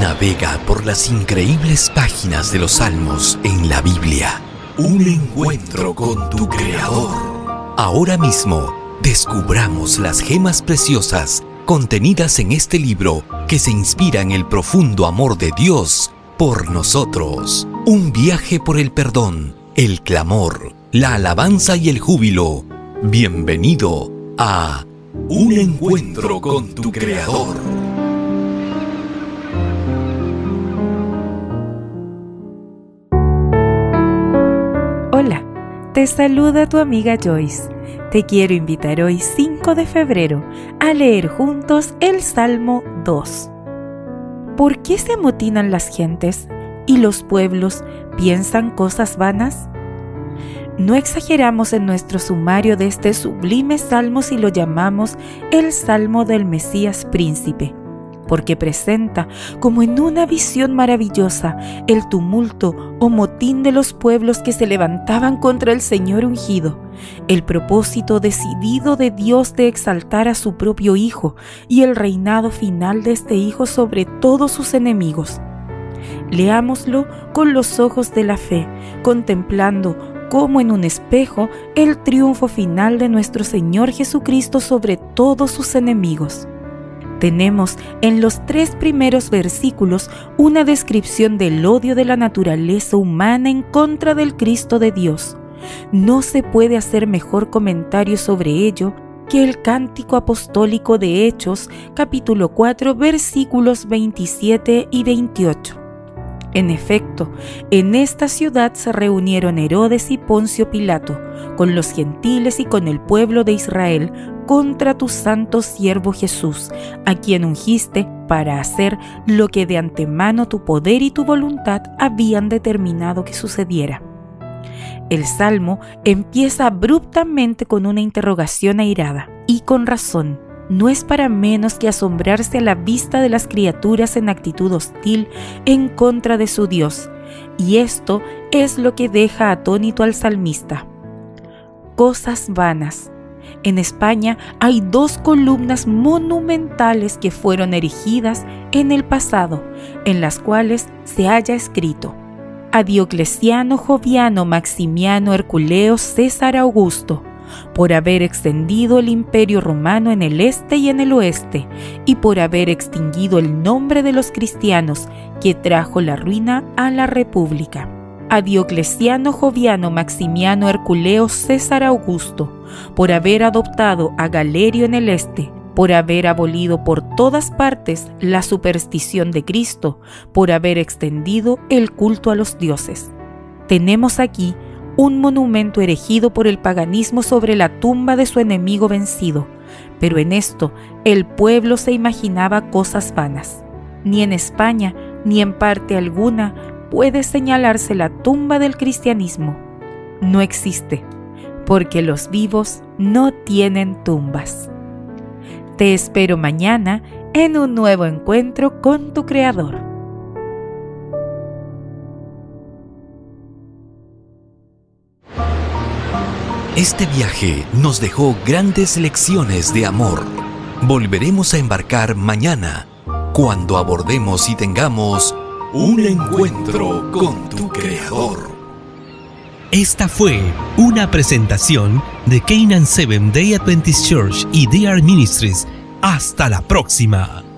Navega por las increíbles páginas de los salmos en la Biblia. Un encuentro con tu Creador. Ahora mismo, descubramos las gemas preciosas contenidas en este libro que se inspira en el profundo amor de Dios por nosotros. Un viaje por el perdón, el clamor, la alabanza y el júbilo. Bienvenido a Un encuentro con tu Creador. Te saluda tu amiga Joyce. Te quiero invitar hoy 5 de febrero a leer juntos el Salmo 2. ¿Por qué se amotinan las gentes y los pueblos piensan cosas vanas? No exageramos en nuestro sumario de este sublime salmo si lo llamamos el Salmo del Mesías Príncipe porque presenta, como en una visión maravillosa, el tumulto o motín de los pueblos que se levantaban contra el Señor ungido, el propósito decidido de Dios de exaltar a su propio Hijo y el reinado final de este Hijo sobre todos sus enemigos. Leámoslo con los ojos de la fe, contemplando como en un espejo el triunfo final de nuestro Señor Jesucristo sobre todos sus enemigos tenemos en los tres primeros versículos una descripción del odio de la naturaleza humana en contra del Cristo de Dios. No se puede hacer mejor comentario sobre ello que el cántico apostólico de Hechos, capítulo 4, versículos 27 y 28. En efecto, en esta ciudad se reunieron Herodes y Poncio Pilato, con los gentiles y con el pueblo de Israel, contra tu santo siervo Jesús, a quien ungiste para hacer lo que de antemano tu poder y tu voluntad habían determinado que sucediera. El salmo empieza abruptamente con una interrogación airada, y con razón no es para menos que asombrarse a la vista de las criaturas en actitud hostil en contra de su Dios, y esto es lo que deja atónito al salmista. Cosas vanas. En España hay dos columnas monumentales que fueron erigidas en el pasado, en las cuales se haya escrito a Diocleciano Joviano Maximiano Herculeo César Augusto, por haber extendido el imperio romano en el este y en el oeste, y por haber extinguido el nombre de los cristianos que trajo la ruina a la república. A Diocleciano Joviano Maximiano Herculeo César Augusto, por haber adoptado a Galerio en el este, por haber abolido por todas partes la superstición de Cristo, por haber extendido el culto a los dioses. Tenemos aquí un monumento erigido por el paganismo sobre la tumba de su enemigo vencido, pero en esto el pueblo se imaginaba cosas vanas. Ni en España, ni en parte alguna, puede señalarse la tumba del cristianismo. No existe, porque los vivos no tienen tumbas. Te espero mañana en un nuevo encuentro con tu Creador. Este viaje nos dejó grandes lecciones de amor. Volveremos a embarcar mañana, cuando abordemos y tengamos un encuentro con tu Creador. Esta fue una presentación de Canaan Seven Day Adventist Church y DR Ministries. Hasta la próxima.